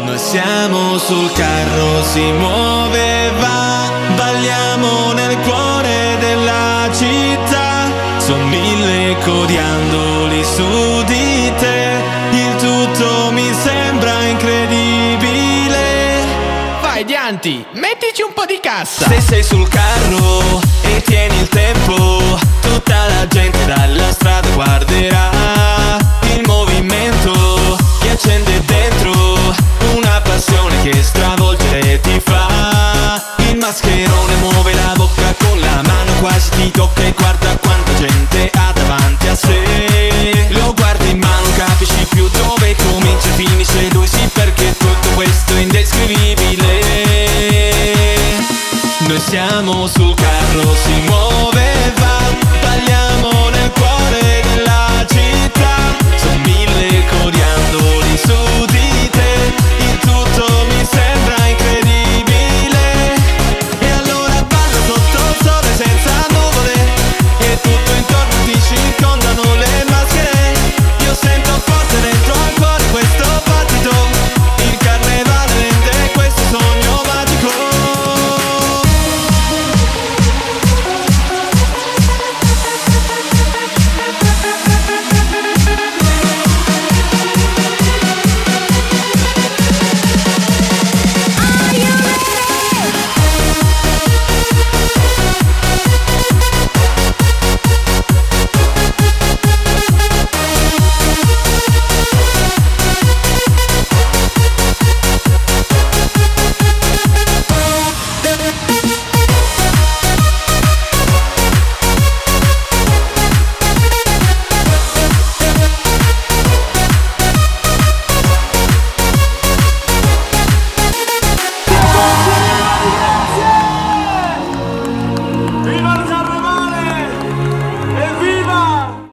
Noi siamo sul carro, si muove va, balliamo nel cuore della città. Sono mille codiandoli su di te, il tutto mi sembra incredibile. Vai Dianti, mettici un po' di cassa Se sei sul carro e tieni il tempo, tutta la gente dalla strada ti fa. Il mascherone muove la bocca con la mano quasi ti tocca E guarda quanta gente ha davanti a sé. Lo guardi ma non capisci più dove comincia e finisce Dove sì perché tutto questo è indescrivibile. Noi siamo sul carro, si muove